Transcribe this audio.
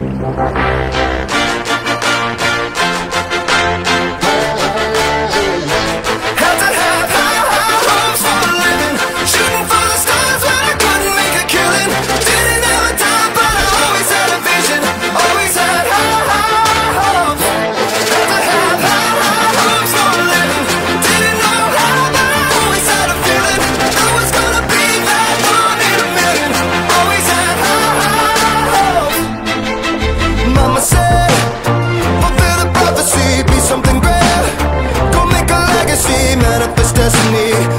了。destiny.